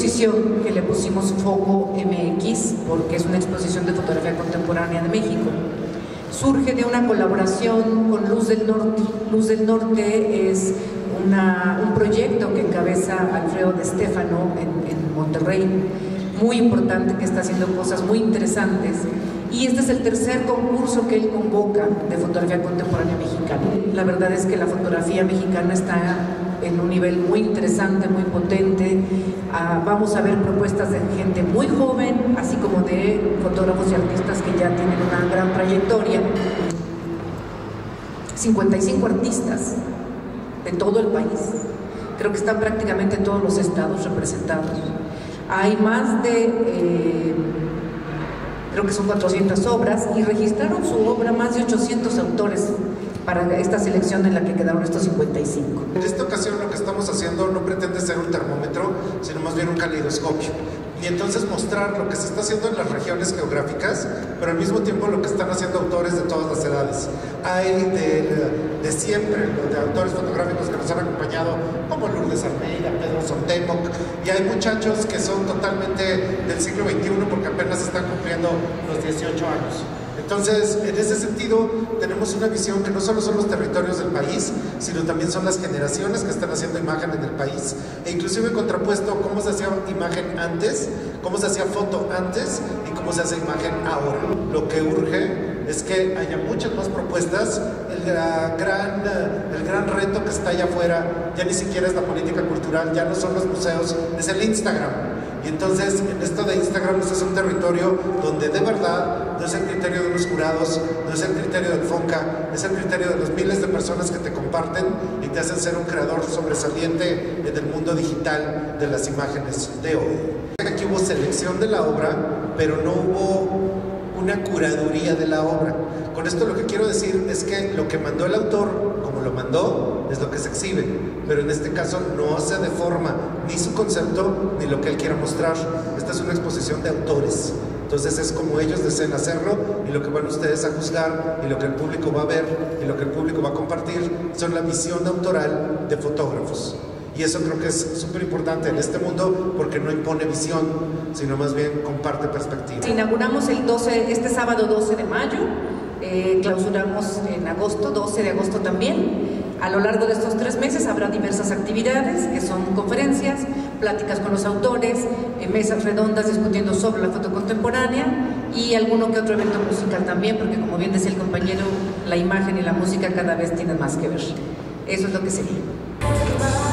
exposición que le pusimos Foco MX, porque es una exposición de fotografía contemporánea de México. Surge de una colaboración con Luz del Norte. Luz del Norte es un proyecto que encabeza Alfredo de Stefano en, en Monterrey, muy importante, que está haciendo cosas muy interesantes. Y este es el tercer concurso que él convoca de fotografía contemporánea mexicana. La verdad es que la fotografía mexicana está en un nivel muy interesante, muy potente. Ah, vamos a ver propuestas de gente muy joven, así como de fotógrafos y artistas que ya tienen una gran trayectoria. 55 artistas de todo el país. Creo que están prácticamente todos los estados representados. Hay más de, eh, creo que son 400 obras, y registraron su obra más de 800 autores para esta selección en la que quedaron estos 55. En esta ocasión lo que estamos haciendo no pretende ser un termómetro, sino más bien un caleidoscopio y entonces mostrar lo que se está haciendo en las regiones geográficas, pero al mismo tiempo lo que están haciendo autores de todas las edades. Hay de, de siempre, de autores fotográficos que nos han acompañado, como Lourdes Almeida, Pedro Sontemoc, y hay muchachos que son totalmente del siglo XXI porque apenas están cumpliendo los 18 años. Entonces, en ese sentido, tenemos una visión que no solo son los territorios del país, sino también son las generaciones que están haciendo imagen en el país, e inclusive contrapuesto cómo se hacía imagen antes, cómo se hacía foto antes y cómo se hace imagen ahora. Lo que urge es que haya muchas más propuestas. El gran, el gran reto que está allá afuera ya ni siquiera es la política cultural, ya no son los museos, es el Instagram. Y entonces, en esto de Instagram, este es un territorio donde de verdad no es el criterio de los jurados, no es el criterio del FONCA, es el criterio de los miles de personas que te comparten y te hacen ser un creador sobresaliente en el mundo digital de las imágenes de hoy. Aquí hubo selección de la obra, pero no hubo una curaduría de la obra. Con esto lo que quiero decir es que lo que mandó el autor, como lo mandó, es lo que se exhibe, pero en este caso no se deforma ni su concepto ni lo que él quiera mostrar. Esta es una exposición de autores. Entonces es como ellos deseen hacerlo y lo que van ustedes a juzgar y lo que el público va a ver y lo que el público va a compartir son la visión autoral de fotógrafos. Y eso creo que es súper importante en este mundo porque no impone visión, sino más bien comparte perspectiva. Inauguramos el 12, este sábado 12 de mayo, eh, clausuramos en agosto, 12 de agosto también. A lo largo de estos tres meses habrá diversas actividades, que son conferencias, pláticas con los autores, eh, mesas redondas discutiendo sobre la foto contemporánea y alguno que otro evento musical también, porque como bien decía el compañero, la imagen y la música cada vez tienen más que ver. Eso es lo que sería.